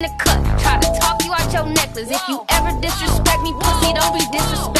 the cut. Try to talk you out your necklace. If you ever disrespect me, pussy, don't be disrespectful.